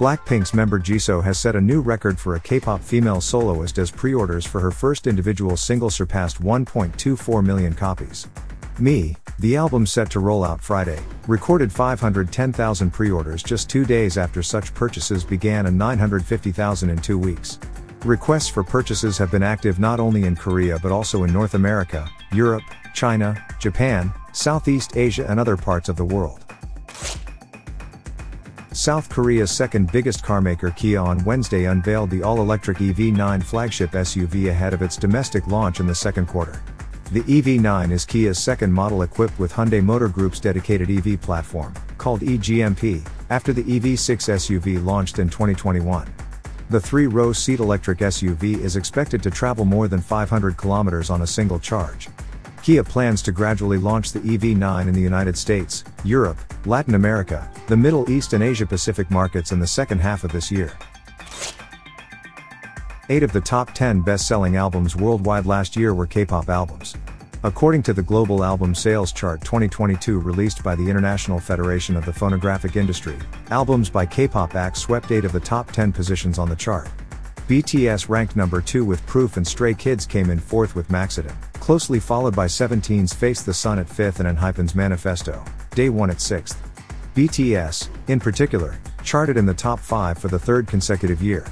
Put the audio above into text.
Blackpink's member Jisoo has set a new record for a K-pop female soloist as pre-orders for her first individual single surpassed 1.24 million copies. Me, the album set to roll out Friday, recorded 510,000 pre-orders just two days after such purchases began and 950,000 in two weeks. Requests for purchases have been active not only in Korea but also in North America, Europe, China, Japan, Southeast Asia and other parts of the world. South Korea's second biggest carmaker Kia on Wednesday unveiled the all-electric EV9 flagship SUV ahead of its domestic launch in the second quarter. The EV9 is Kia's second model equipped with Hyundai Motor Group's dedicated EV platform, called eGMP, after the EV6 SUV launched in 2021. The three-row seat electric SUV is expected to travel more than 500 kilometers on a single charge. Kia plans to gradually launch the EV9 in the United States, Europe, Latin America, the Middle East and Asia Pacific markets in the second half of this year. Eight of the top 10 best-selling albums worldwide last year were K-pop albums. According to the Global Album Sales Chart 2022 released by the International Federation of the Phonographic Industry, albums by K-pop acts swept 8 of the top 10 positions on the chart. BTS ranked number 2 with Proof and Stray Kids came in 4th with Maxident, closely followed by 17's Face the Sun at 5th and ENHYPEN's Manifesto, Day 1 at 6th. BTS, in particular, charted in the top 5 for the third consecutive year.